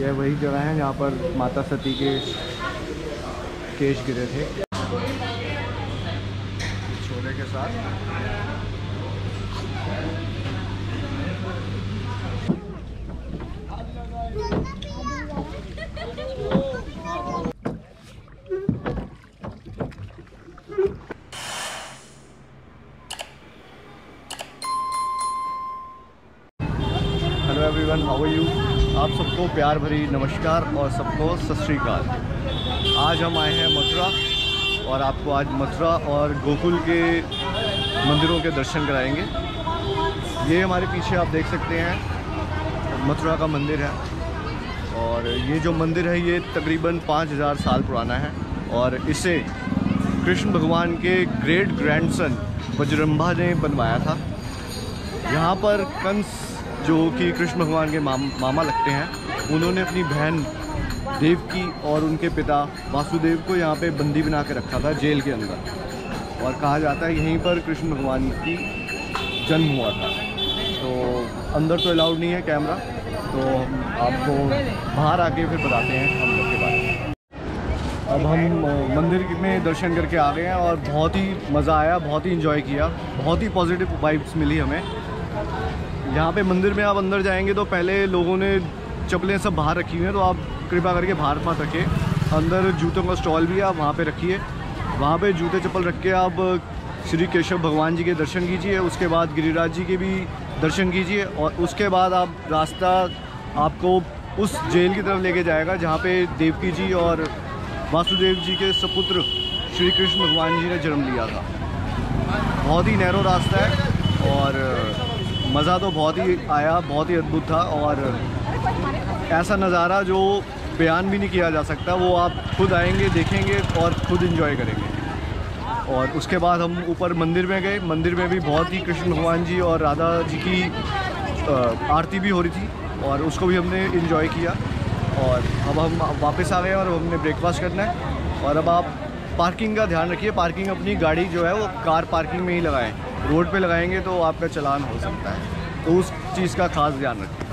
यह वही जगह है जहाँ पर माता सती के केश गिरे थे। छोले के साथ hello everyone how are you आप सबको प्यार भरी नमस्कार और सबको सत श्रीकाल आज हम आए हैं मथुरा और आपको आज मथुरा और गोकुल के मंदिरों के दर्शन कराएँगे। ये हमारे पीछे आप देख सकते हैं, मथुरा का मंदिर है और ये जो मंदिर है, ये तकरीबन 5000 साल पुराना है और इसे कृष्ण भगवान के ग्रेट ग्रैंडसन बजरंभा ने बनवाया था। यहाँ पर कंस जो कि कृष्ण भगवान के माम, मामा लगते हैं उन्होंने अपनी बहन देवकी और उनके पिता वासुदेव को यहाँ पे बंदी बना के रखा था जेल के अंदर। और कहा जाता है यहीं पर कृष्ण भगवान की जन्म हुआ था। तो अंदर तो अलाउड नहीं है कैमरा तो आपको बाहर आके फिर बताते हैं हम लोग के बारे में। अब हम मंदिर में दर्शन करके आ गए हैं और बहुत ही मज़ा आया बहुत ही इन्जॉय किया बहुत ही पॉजिटिव वाइब्स मिली हमें। यहाँ पे मंदिर में आप अंदर जाएँगे तो पहले लोगों ने चप्पलें सब बाहर रखी हुई हैं तो आप कृपा करके बाहर मत रखें अंदर जूतों का स्टॉल भी है आप वहाँ पर रखिए। वहाँ पर जूते चप्पल रख के आप श्री केशव भगवान जी के दर्शन कीजिए, उसके बाद गिरिराज जी के भी दर्शन कीजिए और उसके बाद आप रास्ता आपको उस जेल की तरफ़ लेके जाएगा, जहाँ पे देवकी जी और वासुदेव जी के सपुत्र श्री कृष्ण भगवान जी ने जन्म लिया था। बहुत ही नैरो रास्ता है और मज़ा तो बहुत ही आया, बहुत ही अद्भुत था और ऐसा नज़ारा जो बयान भी नहीं किया जा सकता, वो आप खुद आएँगे, देखेंगे और खुद इंजॉय करेंगे। और उसके बाद हम ऊपर मंदिर में गए, मंदिर में भी बहुत ही कृष्ण भगवान जी और राधा जी की आरती भी हो रही थी और उसको भी हमने इन्जॉय किया। और अब हम वापस आ गए और हमने ब्रेकफास्ट करना है। और अब आप पार्किंग का ध्यान रखिए पार्किंग अपनी गाड़ी जो है वो कार पार्किंग में ही लगाएँ। रोड पे लगाएँगे तो आपका चलान हो सकता है। तो उस चीज़ का खास ध्यान रखें।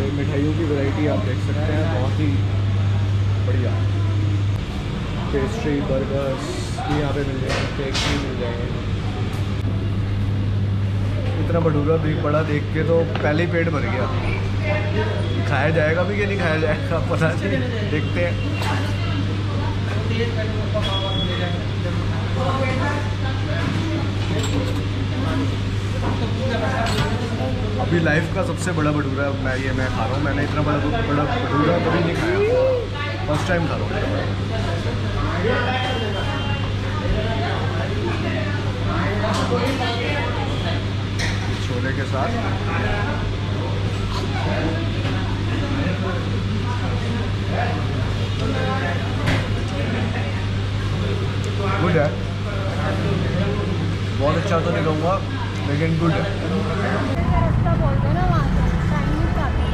ये मिठाइयों की वैरायटी आप देख सकते हैं, बहुत ही बढ़िया। पेस्ट्री बर्गर्स भी यहाँ पे मिल जाएँगे केक भी मिल जाएँगे। इतना भटूरा भी बड़ा देख के तो पहले ही पेट भर गया। खाया जाएगा भी कि नहीं खाया जाएगा पता नहीं, देखते हैं। अभी लाइफ का सबसे बड़ा भटूरा मैं ये मैं खा रहा हूँ, मैंने इतना बड़ा बड़ा भटूरा कभी नहीं खाया। फ़र्स्ट टाइम खा रहा हूँ। छोले के साथ। गुड है बहुत अच्छा तो नहीं कहूँगा लेकिन गुड है रास्ता बोल दो ना वहाँ से टाइम नहीं आता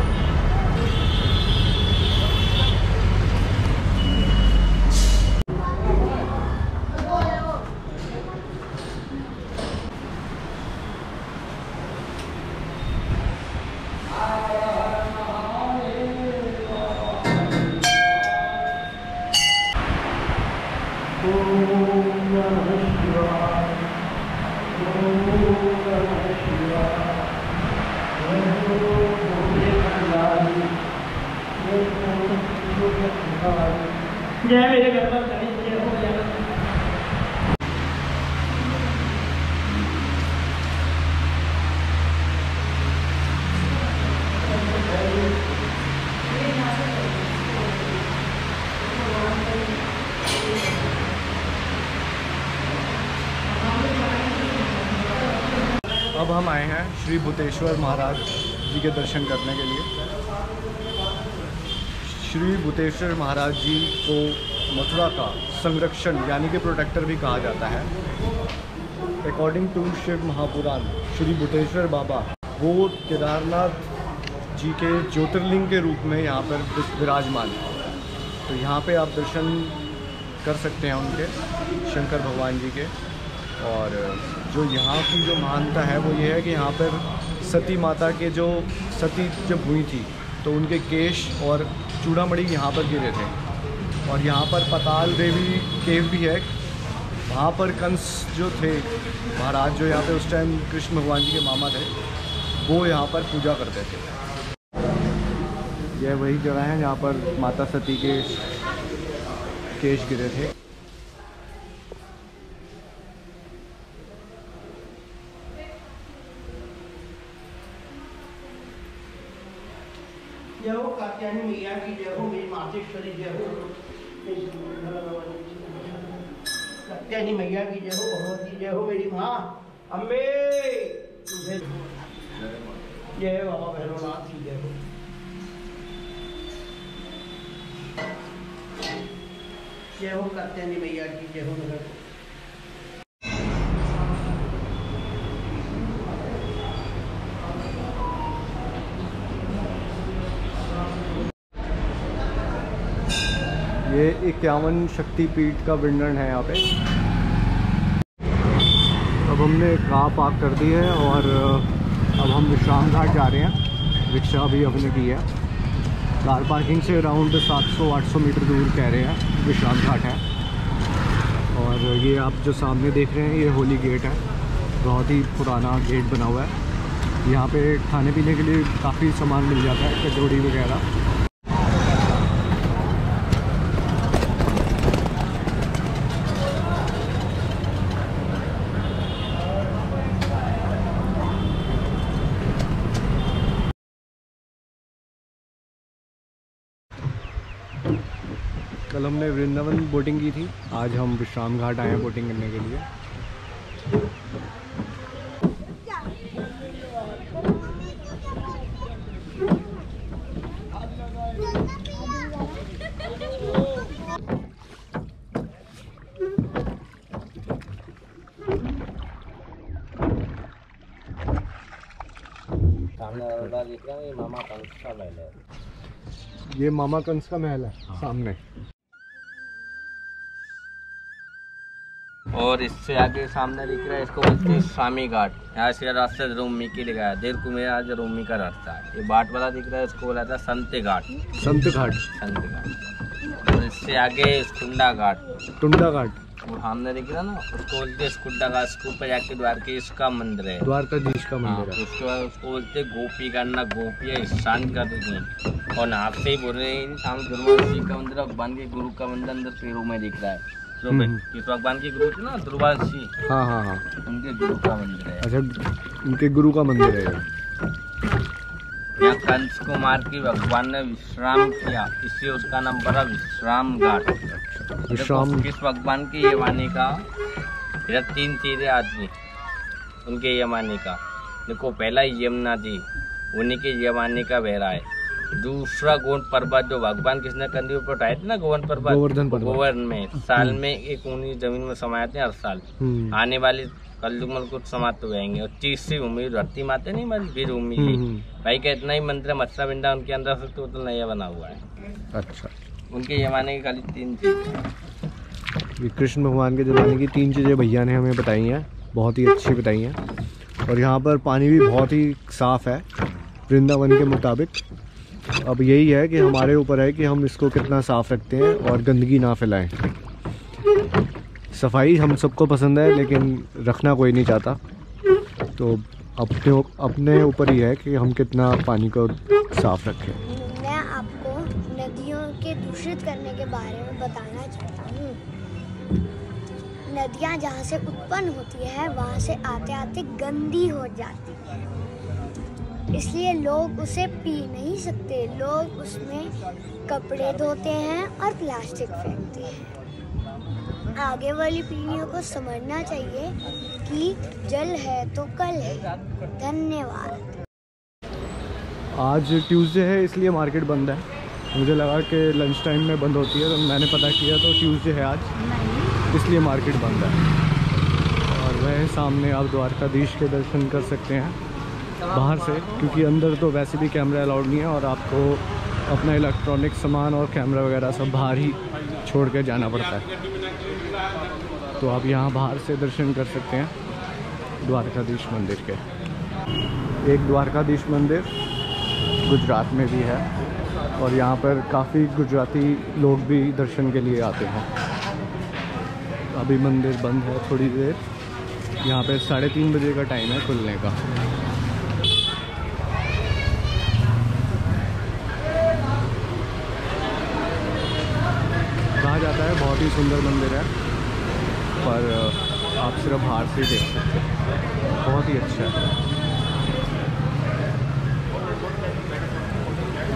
जय मेरे घर अब हम आए हैं श्री भूतेश्वर महाराज जी के दर्शन करने के लिए। श्री भूतेश्वर महाराज जी को मथुरा का संरक्षण यानी कि प्रोटेक्टर भी कहा जाता है। अकॉर्डिंग टू शिव महापुराण, श्री भूतेश्वर बाबा, वो केदारनाथ जी के ज्योतिर्लिंग के रूप में यहाँ पर विराजमान है। तो यहाँ पे आप दर्शन कर सकते हैं उनके, शंकर भगवान जी के। और जो यहाँ की जो महानता है वो ये है कि यहाँ पर सती माता के जो, सती जब हुई थी तो उनके केश और चूड़ामणि यहाँ पर गिरे थे। और यहाँ पर पताल देवी केव भी है। वहाँ पर कंस जो थे, महाराज जो यहाँ पे उस टाइम कृष्ण भगवान जी के मामा थे, वो यहाँ पर पूजा करते थे। यह वही जगह है जहाँ पर माता सती के केश गिरे थे। हो मैया की जय हो मेरी मातेश्वरी जय हो कात्यायनी मैया की जय हो भगवती जय हो मेरी माँ। अम्बे जय जय बाबा भैरवनाथ की जय हो जय हो कात्यायनी मैया की जय हो नगर ये इक्यावन शक्तिपीठ का वर्णन है यहाँ पे। अब हमने कार पार्क कर दी है और अब हम विश्राम घाट जा रहे हैं। रिक्शा भी हमने की है। कार पार्किंग से अराउंड 700-800 मीटर दूर कह रहे हैं। विश्राम घाट है। और ये आप जो सामने देख रहे हैं, ये होली गेट है। बहुत ही पुराना गेट बना हुआ है। यहाँ पे खाने पीने के लिए काफ़ी सामान मिल जाता है कचौड़ी वगैरह। कल हमने वृंदावन बोटिंग की थी। आज हम विश्राम घाट आए हैं बोटिंग करने के लिए। सामने वाला दिख रहा है ये मामा कंस का महल है। ये मामा कंस का महल है सामने। और इससे आगे सामने दिख रहा है इसको बोलते हैं स्वामी घाट। यहाँ से रास्ते रोमी की है देर कुमेर आज रूमी का रास्ता है। ये बाट वाला दिख रहा है इसको बोला था संत घाट। संत घाट। संत घाट। और इससे आगे स्कुंडा घाट। टुंडा घाट। और सामने दिख रहा है ना उसको बोलते हैं स्कुंडा घाट। उसके ऊपर जाके द्वारकेश का मंदिर है। द्वारकाधीश का हाँ, मंदिर है। उसके बाद उसको बोलते हैं गोपी करना गोपियाँ स्नान कर हैं। और नाक से ही बोल रहे हैं सामने दुर्वासी का मंदिर भगवान के गुरु का मंदिर अंदर पेड़ों में दिख रहा है। जो भगवान के गुरु थे ना दुर्वासी हाँ हाँ हाँ। उनके गुरु का मंदिर है। अच्छा उनके गुरु का मंदिर है। यहाँ कंस को मार के भगवान ने विश्राम किया। इसलिए उसका नाम पड़ा विश्राम घाट विश्राम किस भगवान की ये वाणी का? इधर तीन चीज़ें आदमी उनके यमानी का। देखो पहला यमुना जी उन्हीं के ये माने का बहरा है। दूसरा गोवन पर्वत जो भगवान कृष्ण कंदी ऊपर उठाए थे ना गोवन पर्वत? गोवर्धन गोवर्धन में। साल में एक उन्हीं ज़मीन में समाते हैं हर साल। हम्म, आने वाली कलयुग में कुछ समाप्त हो जाएँगे। और तीसरी भूमि धरती माते नहीं मरी वीर भूमि हम्म, जी हम्म, भाई का इतना ही मंत्र मत्सा बिंडा उनके अंदर से तो उतना नया बना हुआ है। अच्छा। उनके ये माने की खाली तीन चीज़ कृष्ण भगवान के जमाने की तीन चीज़ें भैया ने हमें बताई हैं। बहुत ही अच्छी बताई हैं। और यहाँ पर पानी भी बहुत ही साफ़ है वृंदावन के मुताबिक। अब यही है कि हमारे ऊपर है कि हम इसको कितना साफ़ रखते हैं और गंदगी ना फैलाएँ। सफ़ाई हम सबको पसंद है, लेकिन रखना कोई नहीं चाहता। तो अपने अपने ऊपर ही है कि हम कितना पानी को साफ़ रखें। मैं आपको नदियों के दूषित करने के बारे में बताना चाहता हूँ। नदियाँ जहाँ से उत्पन्न होती है, वहाँ से आते आते गंदी हो जाती है। इसलिए लोग उसे पी नहीं सकते। लोग उसमें कपड़े धोते हैं और प्लास्टिक फेंकते हैं। आगे वाली पीढ़ियों को समझना चाहिए कि जल है तो कल है। धन्यवाद। आज ट्यूसडे है इसलिए मार्केट बंद है। मुझे लगा कि लंच टाइम में बंद होती है तो मैंने पता किया तो ट्यूसडे है आज। इसलिए मार्केट बंद है। और वह सामने आप द्वारकाधीश के दर्शन कर सकते हैं। बाहर से, क्योंकि अंदर तो वैसे भी कैमरा अलाउड नहीं है और आपको अपना इलेक्ट्रॉनिक सामान और कैमरा वगैरह सब बाहर ही छोड़ कर जाना पड़ता है। तो आप यहाँ बाहर से दर्शन कर सकते हैं, द्वारकाधीश मंदिर के। एक द्वारकाधीश मंदिर गुजरात में भी है और यहाँ पर काफ़ी गुजराती लोग भी दर्शन के लिए आते हैं। अभी मंदिर बंद है थोड़ी देर। यहाँ पर साढ़े तीन बजे का टाइम है खुलने का कहा जाता है बहुत ही सुंदर मंदिर है, पर आप सिर्फ़ बाहर से देख सकते हैं। बहुत ही अच्छा है।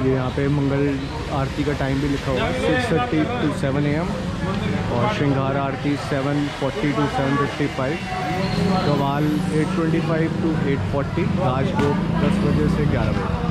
ये यहाँ पे मंगल आरती का टाइम भी लिखा हुआ है six thirty to seven A और श्रृंगार आरती seven forty to seven fifty five Kawal eight twenty five to eight forty राजभोग दस बजे से ग्यारह बजे।